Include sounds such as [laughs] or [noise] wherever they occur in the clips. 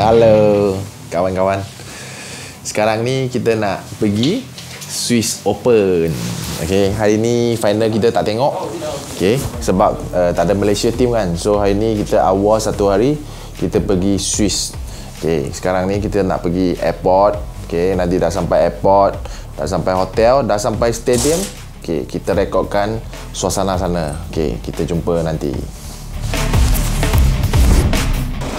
Halo kawan-kawan. Sekarang ni kita nak pergi Swiss Open. Okay, hari ni final kita tak tengok. Okay, sebab uh, tak ada Malaysia team kan. So hari ni kita awal satu hari kita pergi Swiss. Okay, sekarang ni kita nak pergi airport. Okay, nanti dah sampai airport, dah sampai hotel, dah sampai stadium. Okay, kita rekodkan suasana sana. Okay, kita jumpa nanti.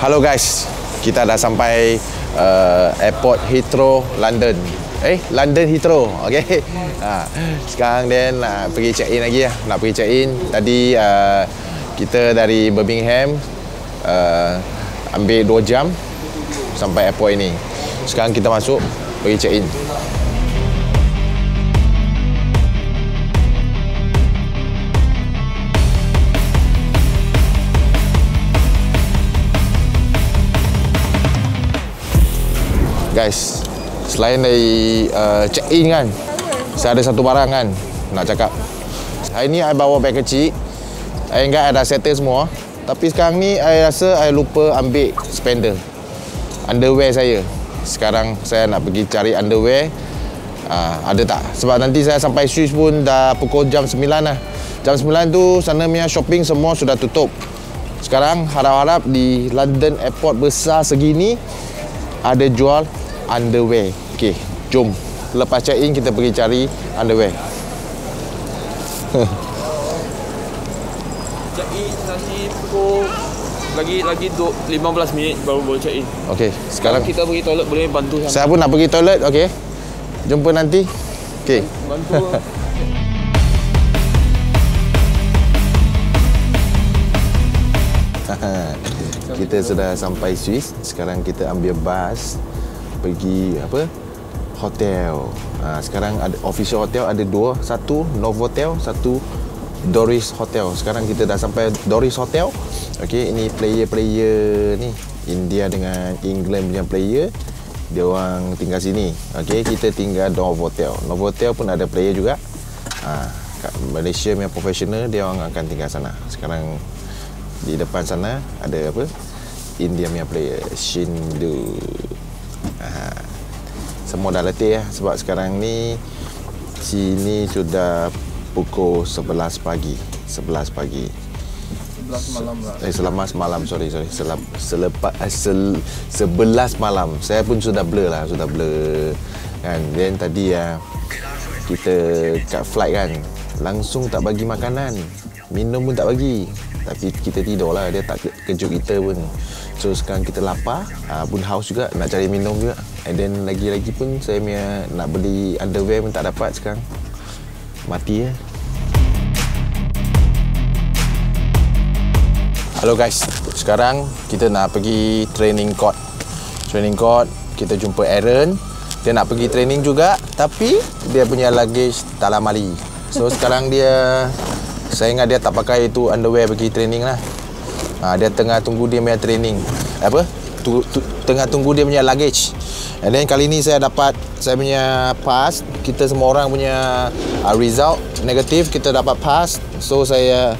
Halo guys, kita dah sampai uh, airport Heathrow, London. Eh, London Heathrow, [laughs] okay. Ha, sekarang then nak pergi check in lagi lah. Nak pergi check in. Tadi uh, kita dari Birmingham uh, ambil 2 jam sampai airport ini. Sekarang kita masuk pergi check in. Guys, selain dari uh, check in kan, saya ada satu barang kan nak cakap. Hari ni saya bawa beg kecil. Saya ingat ada settle semua. Tapi sekarang ni saya rasa saya lupa ambil spender. Underwear saya. Sekarang saya nak pergi cari underwear. Uh, ada tak? Sebab nanti saya sampai Swiss pun dah pukul jam 9 lah. Jam 9 tu sana punya shopping semua sudah tutup. Sekarang harap-harap di London Airport besar segini ada jual underwear. Okey, jom. Lepas check in kita pergi cari underwear. [laughs] Check in nanti pukul lagi lagi du- 15 minit baru boleh check in. Okey, Sekarang kita pergi toilet boleh bantu sama. saya pun nak pergi toilet. Okey. Jumpa nanti. Okey. Bantu. [laughs] kita sudah sampai Swiss. Sekarang kita ambil bas pergi apa? Hotel. Ha, sekarang ada official hotel ada dua, satu Novotel, satu Doris Hotel. Sekarang kita dah sampai Doris Hotel. Okey, ini player-player ni India dengan England punya player. Dia orang tinggal sini. Okey, kita tinggal Novotel. Novotel pun ada player juga. Ha, kat Malaysia punya professional dia orang akan tinggal sana. Sekarang di depan sana ada apa? India punya player Shindu. Semua dah letih ya sebab sekarang ni sini sudah pukul 11 pagi. 11 pagi. 11 malam lah. Eh selamat malam sorry sorry. Selap, selepas eh, sel, 11 malam. Saya pun sudah blur lah, sudah blur. Kan. Then tadi ya kita kat flight kan langsung tak bagi makanan. Minum pun tak bagi. Tapi kita tidur lah Dia tak ke- kejut kita pun So sekarang kita lapar uh, Pun haus juga Nak cari minum juga And then lagi-lagi pun Saya punya Nak beli underwear pun tak dapat sekarang. Mati ya. Hello guys Sekarang kita nak pergi training court. Training court Kita jumpa Aaron. Dia nak pergi training juga Tapi Dia punya luggage tak mali So [laughs] sekarang dia Saya ingat dia tak pakai itu underwear pergi training lah. Ha, Dia tengah tunggu dia punya training. Apa? Tu, tu, tengah tunggu dia punya luggage And then kali ni saya dapat Saya punya pass. Kita semua orang punya uh, result Negatif Kita dapat pass. So saya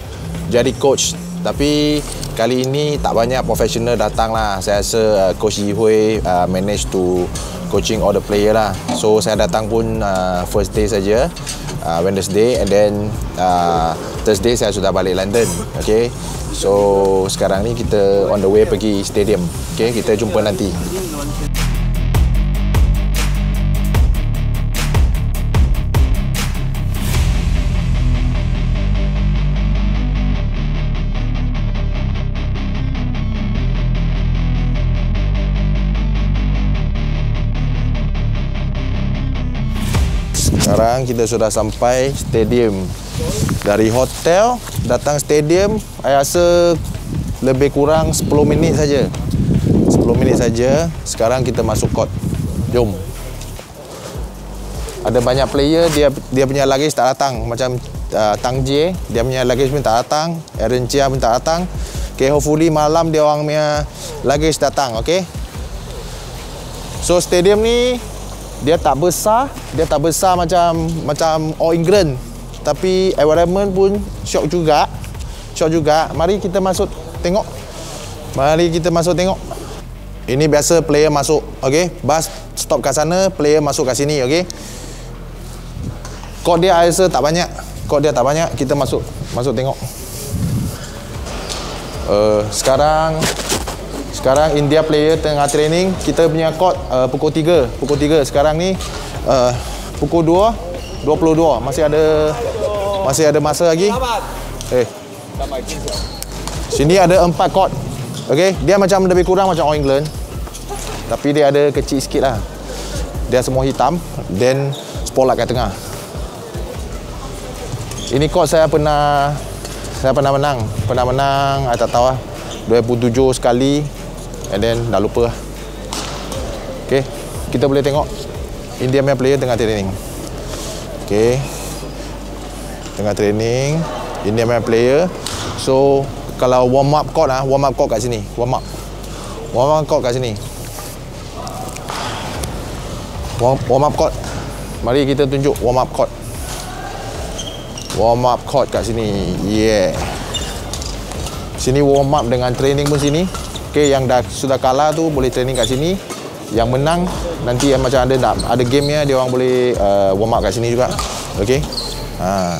jadi coach. Tapi kali ini tak banyak profesional datang lah saya rasa uh, coach Yi Hui uh, manage to coaching all the player lah. So saya datang pun uh, first day saja uh, Wednesday. And then uh, Thursday saya sudah balik London. Okay? So sekarang ni kita on the way pergi stadium. Okay? Kita jumpa nanti Sekarang kita sudah sampai stadium. Dari hotel datang stadium, saya rasa lebih kurang 10 minit saja. 10 minit saja. Sekarang kita masuk court. Jom. Ada banyak player dia dia punya luggage tak datang macam uh, Tang Jie dia punya luggage pun tak datang Aaron Chia pun tak datang okay, hopefully malam dia orang punya luggage datang okay so stadium ni dia tak besar dia tak besar macam macam All England tapi environment pun syok juga syok juga mari kita masuk tengok mari kita masuk tengok Ini biasa player masuk, okey. Bas stop kat sana, player masuk kat sini, okey. Kod dia rasa tak banyak. Kod dia tak banyak, kita masuk masuk tengok. Uh, sekarang sekarang India player tengah training. Kita punya kod uh, pukul 3. Pukul 3 sekarang ni uh, pukul 2 22. Masih ada masih ada masa lagi. Eh. Sini ada empat kod. Okey, dia macam lebih kurang macam All England. Tapi dia ada kecil sikit lah. Dia semua hitam. Then spotlight kat tengah. Ini kod saya pernah saya pernah menang. Pernah menang, saya tak tahu lah. 2007 sekali. And then dah lupa lah. Okay, kita boleh tengok. India punya player tengah training. Okay. Tengah training. India punya player. So, kalau warm up court lah, warm up court kat sini. Warm up. Warm up court kat sini. Warm, warm up court. Mari kita tunjuk warm up court. Warm up court kat sini. Yeah. Sini warm up dengan training pun sini. Okay, yang dah sudah kalah tu boleh training kat sini. Yang menang nanti yang macam ada nak ada game dia orang boleh uh, warm up kat sini juga. Okay. Ha.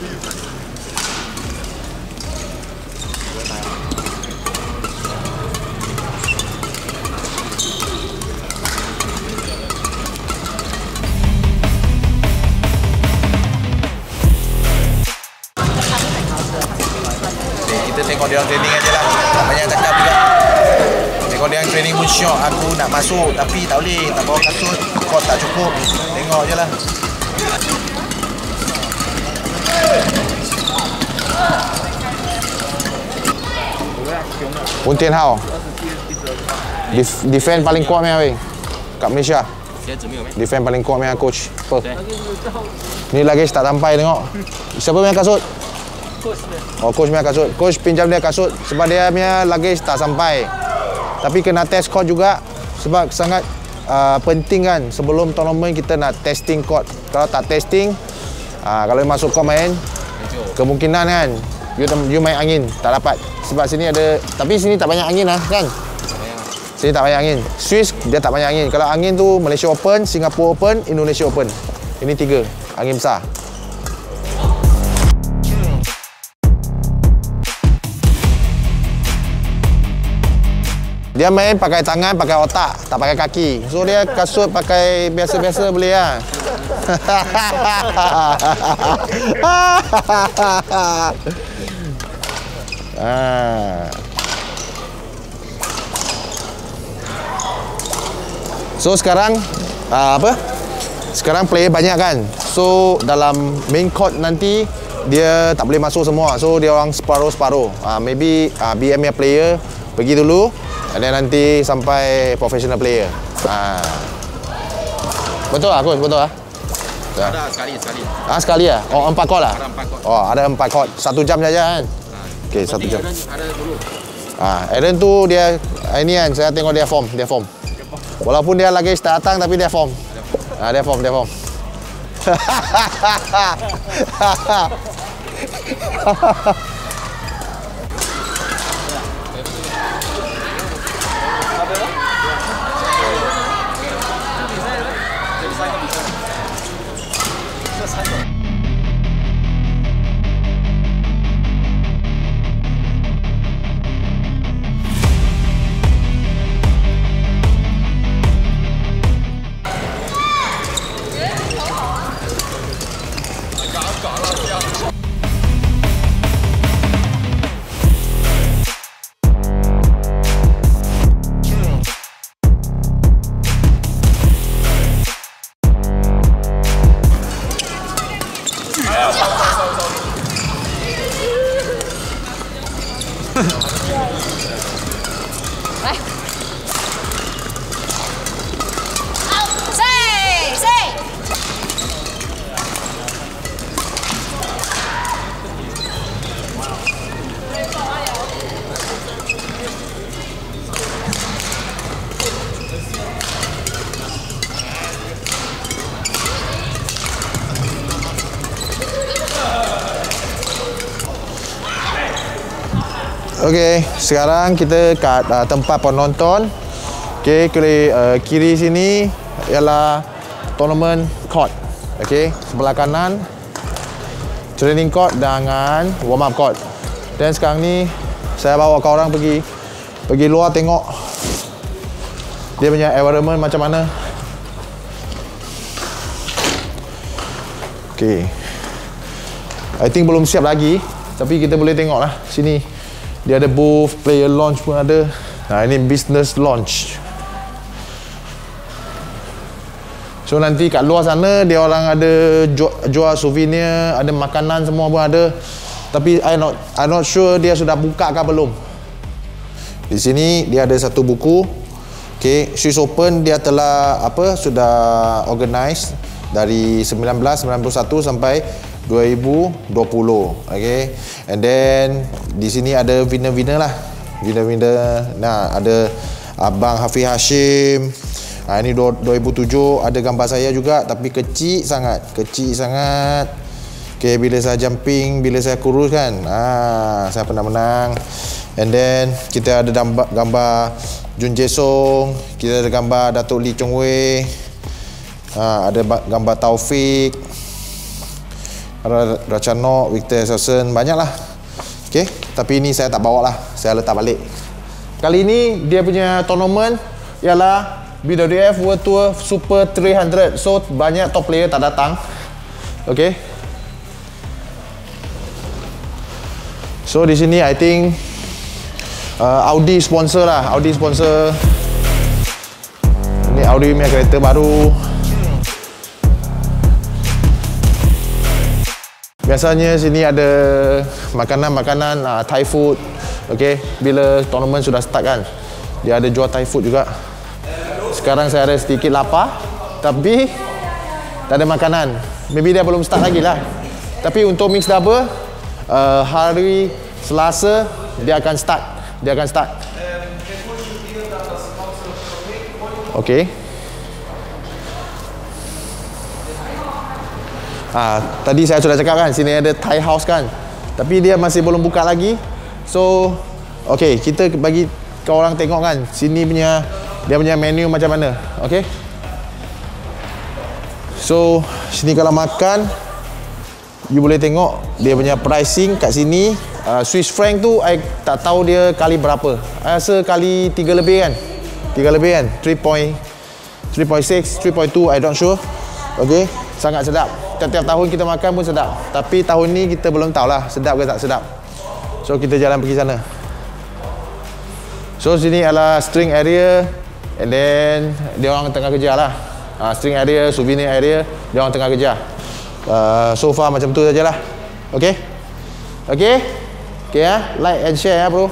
Kita tengok dia training aja lah. Banyak cakap juga. Tengok dia training pun syok. Aku nak masuk tapi tak boleh. Tak bawa kasut. Kod tak cukup. Tengok je lah. Pun tian hao. Def defend paling kuat meh weh. Kat Malaysia. Defend paling kuat meh coach. Apa? Ni lagi tak sampai tengok. Siapa punya kasut? Coach. Oh coach punya kasut. Coach pinjam dia kasut sebab dia punya lagi tak sampai. Tapi kena test court juga sebab sangat uh, penting kan sebelum tournament kita nak testing court. Kalau tak testing, uh, kalau masuk kau main, kemungkinan kan you, you main angin tak dapat. Sebab sini ada, tapi sini tak banyak angin lah kan. Sini tak banyak angin. Swiss dia tak banyak angin. Kalau angin tu Malaysia Open, Singapore Open, Indonesia Open. Ini tiga angin besar. Dia main pakai tangan, pakai otak, tak pakai kaki. So dia kasut pakai biasa-biasa boleh lah. Ah. [laughs] So sekarang uh, apa? Sekarang player banyak kan. So dalam main court nanti dia tak boleh masuk semua. So dia orang separuh-separuh. Uh, maybe uh, BM nya player pergi dulu then nanti sampai professional player. Uh. Betul coach, betul lah. Ada sekali, sekali. Ah ha, sekali ya? Oh empat kot lah. Ada empat kot. Oh ada empat kot. Satu jam saja kan? Ha. Okey, satu jam. Ada dulu. Ah, ha, Aaron tu dia ah, ini kan saya tengok dia form, dia form. Walaupun dia lagi tak datang tapi dia form. Ah ha, dia form, dia form. Hahaha. [laughs] 三个。Okey, sekarang kita kat uh, tempat penonton. Okey, kiri, uh, kiri sini ialah tournament court. Okey, sebelah kanan training court dengan warm up court. Dan sekarang ni saya bawa kau orang pergi pergi luar tengok dia punya environment macam mana. Okey. I think belum siap lagi tapi kita boleh tengok lah sini dia ada booth player launch pun ada. Nah ini business launch. So nanti kat luar sana dia orang ada jual, jual souvenir ada makanan semua pun ada. Tapi I not I not sure dia sudah buka ke belum. Di sini dia ada satu buku. Okay, Swiss Open dia telah apa sudah organize dari 1991 sampai 2020 okay? And then di sini ada winner-winner lah. Winner-winner nah ada abang Hafiz Hashim. Ha, ini 2007 ada gambar saya juga tapi kecil sangat kecil sangat. Okay bila saya jumping bila saya kurus kan? Ah saya pernah menang. And then kita ada gambar, gambar Jun Jesong kita ada gambar Datuk Lee Chong Wei. Ha, ada gambar Taufik Rachano, Victor Sasson, banyak lah. Okay, tapi ini saya tak bawa lah. Saya letak balik. Kali ini dia punya tournament ialah BWF World Tour Super 300. So, banyak top player tak datang. Okay. So, di sini I think uh, Audi sponsor lah. Audi sponsor. Ini Audi punya kereta baru. Biasanya sini ada makanan-makanan uh, Thai food. Okey, bila tournament sudah start kan. Dia ada jual Thai food juga. Sekarang saya ada sedikit lapar tapi tak ada makanan. Maybe dia belum start lagi lah. Tapi untuk mix double uh, hari Selasa dia akan start. Dia akan start. Okey. Ha, tadi saya sudah cakap kan sini ada Thai house kan. Tapi dia masih belum buka lagi. So okey, kita bagi kau orang tengok kan sini punya dia punya menu macam mana. Okey. So sini kalau makan you boleh tengok dia punya pricing kat sini uh, Swiss franc tu I tak tahu dia kali berapa. I rasa kali 3 lebih kan. 3 lebih kan. 3.3.6, 3.2 I don't sure. Okey, sangat sedap tiap-tiap tahun kita makan pun sedap. Tapi tahun ni kita belum tahu lah sedap ke tak sedap. So kita jalan pergi sana. So sini adalah string area and then dia orang tengah kerja lah. Uh, string area, souvenir area, dia orang tengah kerja. Uh, so far macam tu sajalah. Okay? Okay? Okay ya, like and share ya bro.